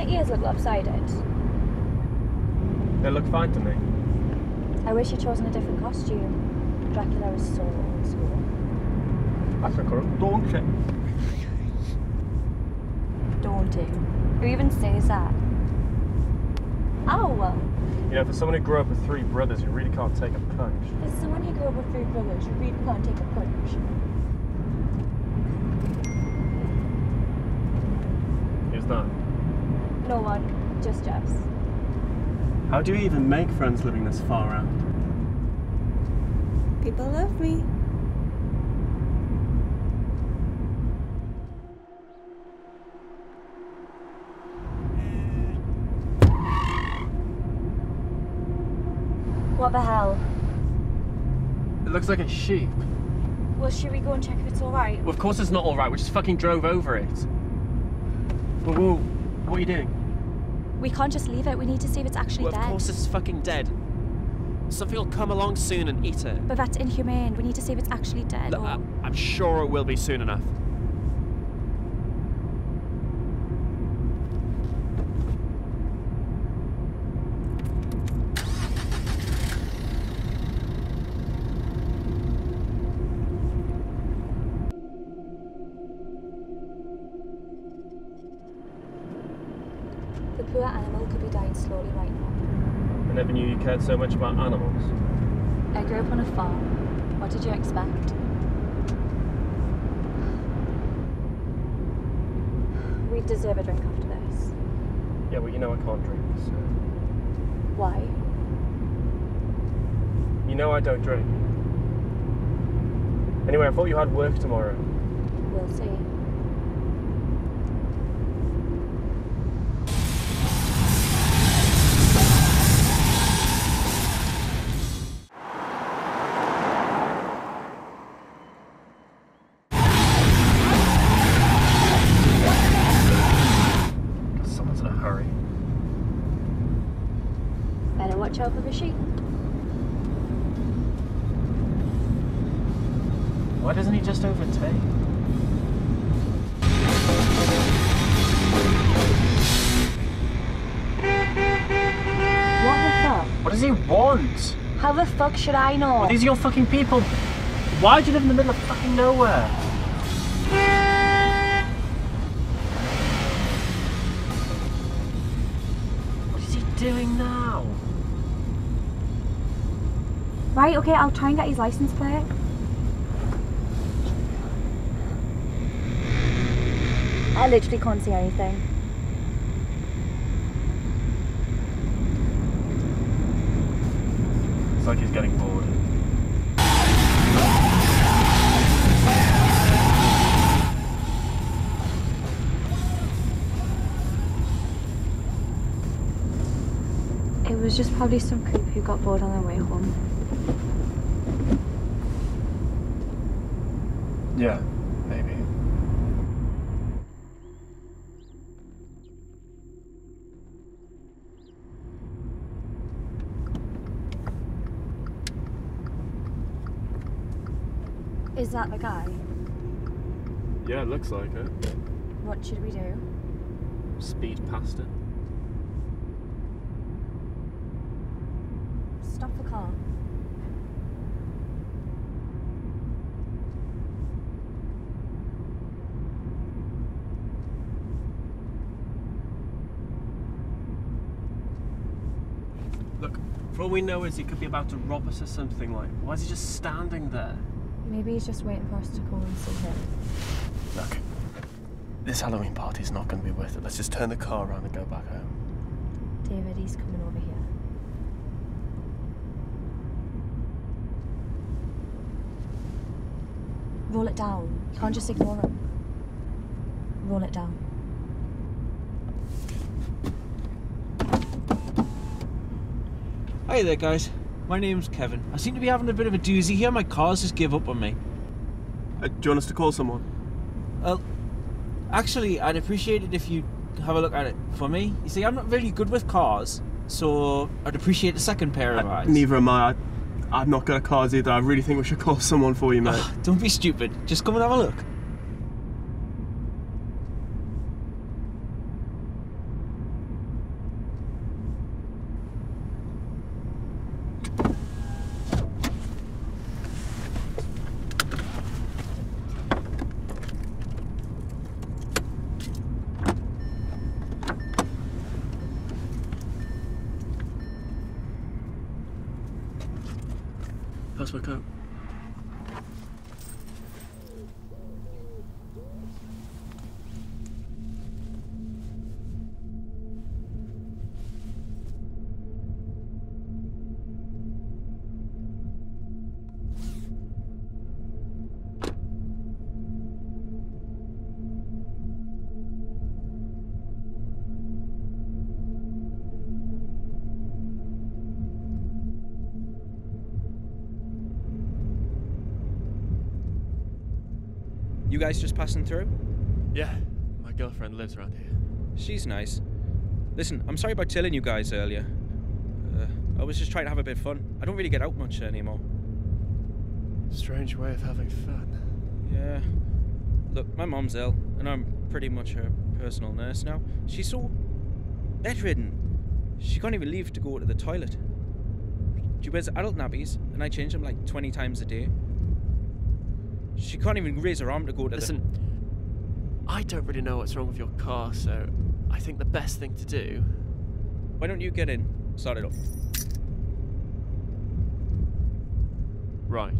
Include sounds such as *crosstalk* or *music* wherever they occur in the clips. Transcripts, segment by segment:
my ears look lopsided? They look fine to me. I wish you'd chosen a different costume. Dracula is so old school. That's a correct donkey. Daunting. Who even says that? Oh well. You know, for someone who grew up with three brothers, you really can't take a punch. As someone who grew up with three brothers, you really can't take a punch. Who's that? No one, just Jess. How do you even make friends living this far out? People love me. What the hell? It looks like a sheep. Well, should we go and check if it's alright? Well, of course it's not alright, we just fucking drove over it. Whoa, whoa, what are you doing? We can't just leave it. We need to see if it's actually Well, dead. of course it's fucking dead. Something will come along soon and eat it. But that's inhumane. We need to see if it's actually dead. Or... I'm sure it will be soon enough. Poor animal could be dying slowly right now. I never knew you cared so much about animals. I grew up on a farm. What did you expect? We deserve a drink after this. Yeah, well, you know I can't drink, so. Why? You know I don't drink. Anyway, I thought you had work tomorrow. We'll see. Watch out for the sheep. Why doesn't he just overtake? What the fuck? What does he want? How the fuck should I know? Well, these are your fucking people. Why do you live in the middle of fucking nowhere? What is he doing now? Right, okay, I'll try and get his license plate. I literally can't see anything. It's like he's getting bored. Was just probably some creep who got bored on their way home. Yeah, maybe. Is that the guy? Yeah, it looks like it. What should we do? Speed past it. Stop the car. Look, for all we know is he could be about to rob us or something like. Why is he just standing there? Maybe he's just waiting for us to go and see him. Look, this Halloween party's not going to be worth it. Let's just turn the car around and go back home. David, he's coming over here. Roll it down. You can't just ignore him. Roll it down. Hi there, guys. My name's Kevin. I seem to be having a bit of a doozy here. My car's just give up on me. Uh, do you want us to call someone? Well, actually, I'd appreciate it if you have a look at it for me. You see, I'm not really good with cars, so I'd appreciate a second pair of eyes. Uh, Neither am I. I. I've not got a cars either. I really think we should call someone for you, mate. Ugh, don't be stupid. Just come and have a look. My coat? Guys just passing through? Yeah, my girlfriend lives around here. She's nice. Listen, I'm sorry about telling you guys earlier. Uh, I was just trying to have a bit of fun. I don't really get out much anymore. Strange way of having fun. Yeah. Look, my mom's ill, and I'm pretty much her personal nurse now. She's so bedridden. She can't even leave to go to the toilet. She wears adult nappies, and I change them like 20 times a day. She can't even raise her arm to go to Listen, I don't really know what's wrong with your car, so I think the best thing to do. Why don't you get in? Start it up. Right.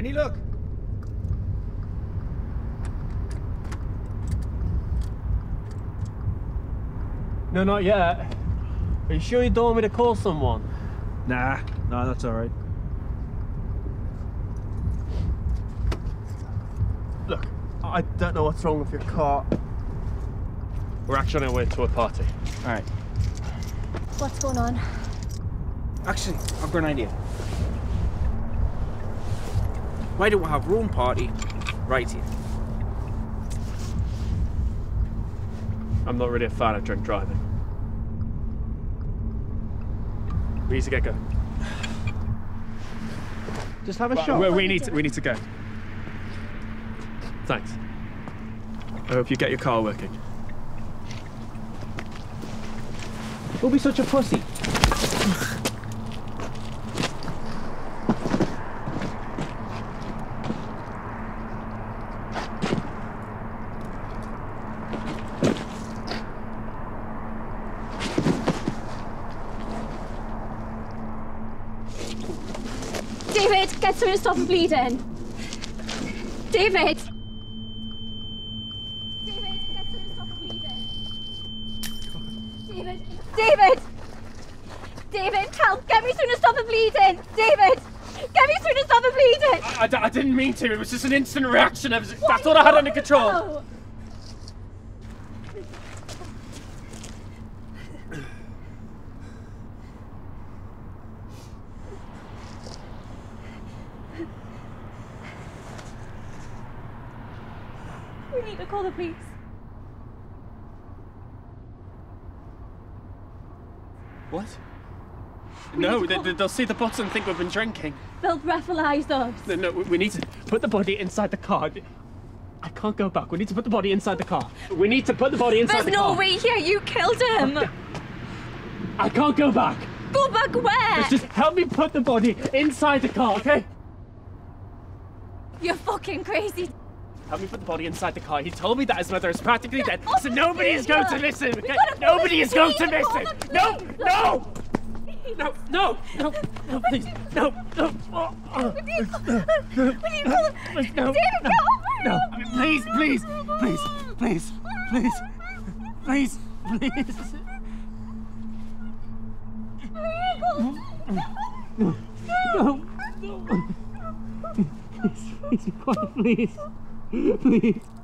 Any luck? No, not yet. Are you sure you don't want me to call someone? Nah, no, that's all right. Look, I don't know what's wrong with your car. We're actually on our way to a party. All right. What's going on? Actually, I've got an idea. Why don't we have our own party right here? I'm not really a fan of drink driving. We need to get going. Just have a Right, shot. we, we need to, we need to go. Thanks. I hope you get your car working. Don't be such a pussy. Through and stop the bleeding. David! David, get through and stop the bleeding. David! David! David, help! Get me through and stop the bleeding! David! Get me through and stop the bleeding! I, I didn't mean to. It was just an instant reaction. I was, that's all I had under control. No. Need to call the police. What? We No, they, they'll see the bottles and think we've been drinking. They'll breathalyze us. No, no, we we need to put the body inside the car. I can't go back. We need to put the body inside the car. We need to put the body inside There's the no car. way here. You killed him. I can't go back. Go back where? Just, just help me put the body inside the car, okay? You're fucking crazy. Help me put the body inside the car. He told me that his mother is practically dead, so nobody is going to listen, okay? Nobody is going to listen. No, no! No, no, no, no, please, no, no. Oh, oh. You call? Please, no, David, no, get over no, here. please, please, please, please, please, please, please. No, no. Please, please, be quiet, please. Please. *laughs*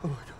不不，